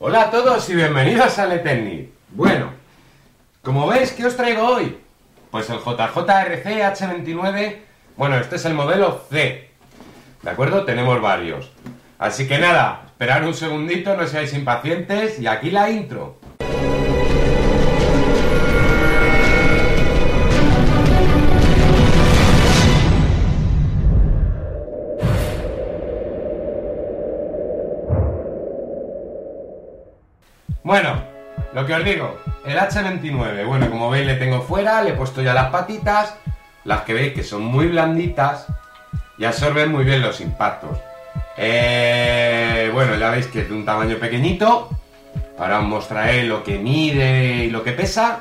Hola a todos y bienvenidos al Eternit. Bueno, como veis, ¿qué os traigo hoy? Pues el JJRC H29, bueno, este es el modelo C, ¿de acuerdo? Tenemos varios. Así que nada, esperad un segundito, no seáis impacientes y aquí la intro. Bueno, lo que os digo, el H29, bueno, como veis le tengo fuera, le he puesto ya las patitas, las que veis que son muy blanditas y absorben muy bien los impactos. Eh, bueno, ya veis que es de un tamaño pequeñito, ahora os mostraré lo que mide y lo que pesa.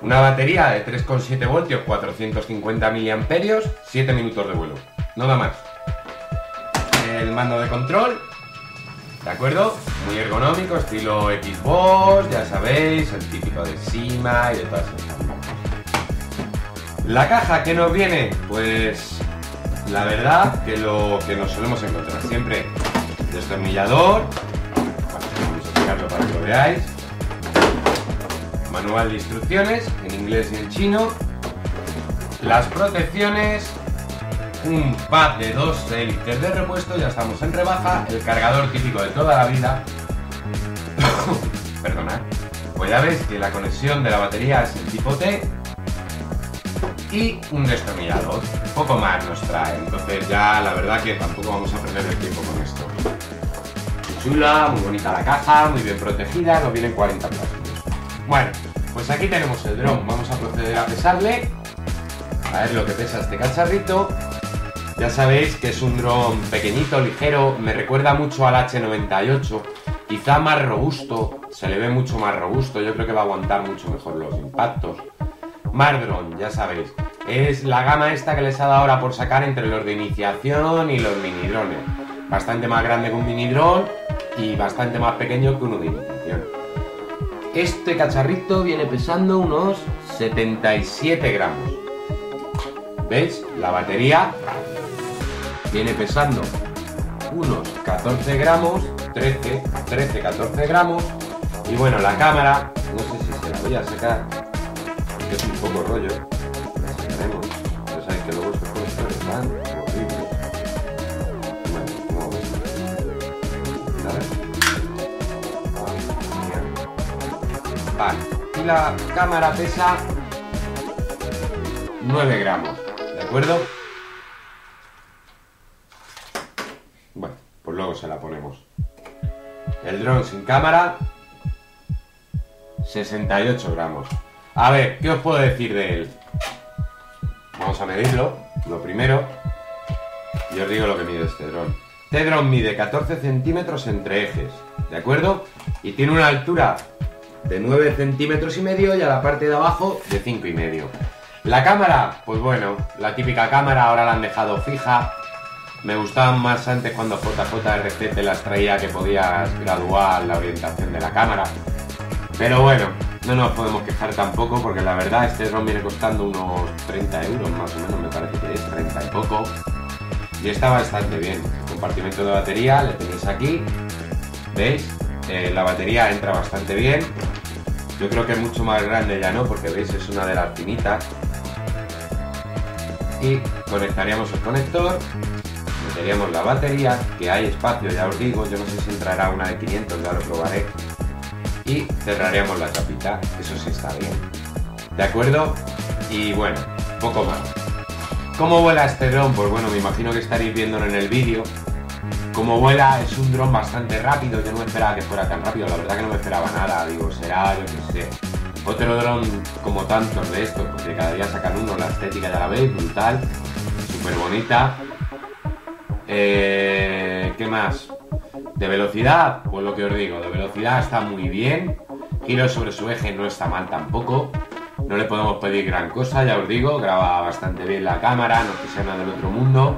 Una batería de 3,7 voltios, 450 miliamperios, 7 minutos de vuelo, nada más. El mando de control, ¿De acuerdo? Muy ergonómico, estilo Xbox, ya sabéis, el típico de Sima y de todas esas. La caja que nos viene, pues la verdad que lo que nos solemos encontrar siempre, destornillador, vamos a explicarlo para que lo veáis, manual de instrucciones en inglés y en chino, las protecciones, un pad de dos hélices de repuesto, ya estamos en rebaja, el cargador típico de toda la vida. Perdona. Pues ya veis que la conexión de la batería es el tipo T y un destornillador. Poco más nos trae, entonces ya la verdad que tampoco vamos a perder el tiempo con esto. Muy chula, muy bonita la caja, muy bien protegida, nos vienen 40 plásticos. Bueno, pues aquí tenemos el dron, vamos a proceder a pesarle. A ver lo que pesa este cacharrito. Ya sabéis que es un dron pequeñito, ligero, me recuerda mucho al H98, quizá más robusto, se le ve mucho más robusto, yo creo que va a aguantar mucho mejor los impactos. Más dron, ya sabéis, es la gama esta que les ha dado ahora por sacar entre los de iniciación y los mini drones. Bastante más grande que un mini dron y bastante más pequeño que uno de iniciación. Este cacharrito viene pesando unos 77 gramos. ¿Veis? La batería viene pesando unos 14 gramos, 13, 13, 14 gramos. Y bueno, la cámara, no sé si se la voy a sacar, que es un poco rollo. La sacaremos. Ya sabéis que luego estos conectores van horribles. Bueno. A ver. Ah, Vale, y la cámara pesa 9 gramos, ¿de acuerdo? Bueno, pues se la ponemos. El dron sin cámara, 68 gramos. A ver, ¿qué os puedo decir de él? Vamos a medirlo, lo primero. Y os digo lo que mide este dron. Este dron mide 14 centímetros entre ejes, ¿de acuerdo? Y tiene una altura de 9 centímetros y medio y a la parte de abajo de 5 y medio. La cámara, pues bueno, la típica cámara ahora la han dejado fija, me gustaban más antes cuando JJRC te las traía que podías graduar la orientación de la cámara. Pero bueno, no nos podemos quejar tampoco porque la verdad este dron viene costando unos 30 euros más o menos, me parece que es 30 y poco. Y está bastante bien. compartimento de batería le tenéis aquí. ¿Veis? Eh, la batería entra bastante bien. Yo creo que es mucho más grande ya no, porque veis es una de las finitas. Y conectaríamos el conector meteríamos la batería, que hay espacio, ya os digo, yo no sé si entrará una de 500, ya lo probaré, y cerraríamos la tapita, eso sí está bien. ¿De acuerdo? Y bueno, poco más. ¿Cómo vuela este dron? Pues bueno, me imagino que estaréis viéndolo en el vídeo. Como vuela es un dron bastante rápido, yo no esperaba que fuera tan rápido, la verdad que no me esperaba nada, digo, será, yo qué sé, otro dron como tantos de estos, porque cada día sacan uno, la estética ya la veis, brutal, súper bonita, eh, ¿Qué más? De velocidad, pues lo que os digo, de velocidad está muy bien. Giro sobre su eje no está mal tampoco. No le podemos pedir gran cosa, ya os digo, graba bastante bien la cámara, no es nada del otro mundo.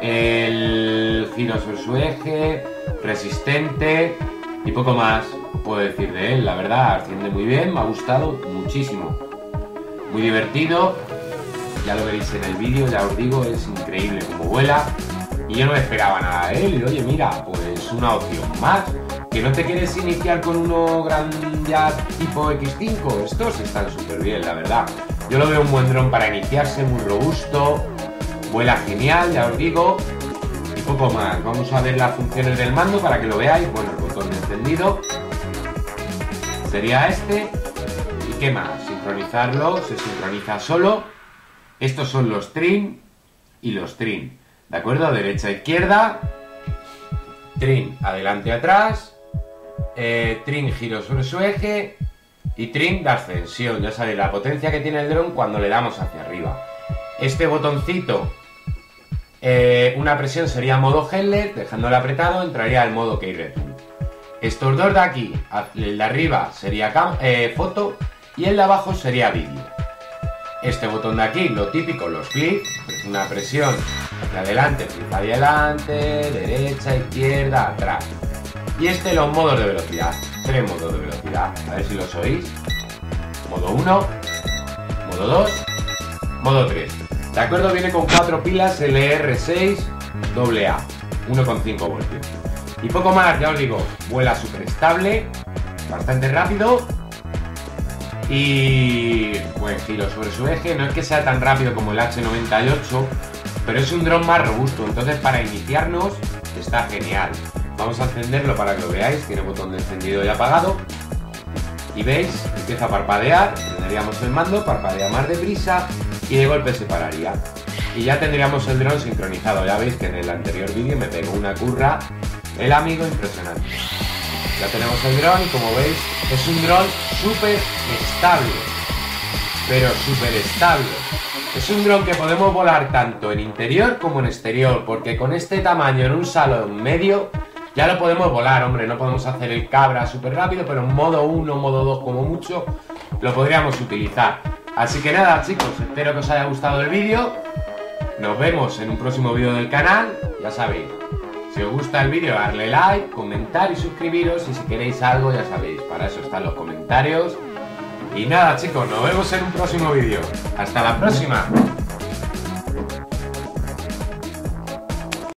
El giro sobre su eje, resistente y poco más puedo decir de él, la verdad, asciende muy bien, me ha gustado muchísimo. Muy divertido, ya lo veréis en el vídeo, ya os digo, es increíble como vuela. Y yo no esperaba nada de él. Y oye, mira, pues una opción más ¿Que no te quieres iniciar con uno gran ya tipo X5? Estos están súper bien, la verdad. Yo lo veo un buen dron para iniciarse, muy robusto, vuela genial, ya os digo. Y poco más. Vamos a ver las funciones del mando para que lo veáis. Bueno, el botón de encendido sería este. ¿Y qué más? Sincronizarlo, se sincroniza solo. Estos son los trim y los trim. ¿De acuerdo? Derecha, izquierda. Trim adelante, atrás eh, trim giro sobre su eje y trim de ascensión. Ya sabéis la potencia que tiene el dron cuando le damos hacia arriba. Este botoncito, eh, una presión sería modo headlet, dejándolo apretado entraría el modo key Estos dos de aquí, el de arriba sería eh, foto y el de abajo sería vídeo. Este botón de aquí, lo típico, los clics, una presión hacia adelante, hacia adelante, derecha, izquierda, atrás. Y este los modos de velocidad. Tres modos de velocidad. A ver si los oís. Modo 1, modo 2, modo 3. De acuerdo, viene con cuatro pilas LR6 AA, 1,5 voltios. Y poco más, ya os digo, vuela súper estable, bastante rápido y buen giro sobre su eje. No es que sea tan rápido como el H98, pero es un dron más robusto, entonces para iniciarnos está genial. Vamos a encenderlo para que lo veáis, tiene botón de encendido y apagado. Y veis, empieza a parpadear, tendríamos el mando, parpadea más deprisa y de golpe se pararía. Y ya tendríamos el dron sincronizado, ya veis que en el anterior vídeo me pegó una curra el amigo impresionante. Ya tenemos el dron y como veis es un dron súper estable, pero súper estable. Es un dron que podemos volar tanto en interior como en exterior, porque con este tamaño en un salón medio ya lo podemos volar, hombre, no podemos hacer el cabra súper rápido, pero en modo 1, modo 2 como mucho, lo podríamos utilizar. Así que nada, chicos, espero que os haya gustado el vídeo. Nos vemos en un próximo vídeo del canal, ya sabéis. Si os gusta el vídeo, darle like, comentar y suscribiros. Y si queréis algo, ya sabéis, para eso están los comentarios. Y nada, chicos, nos vemos en un próximo vídeo. Hasta la próxima.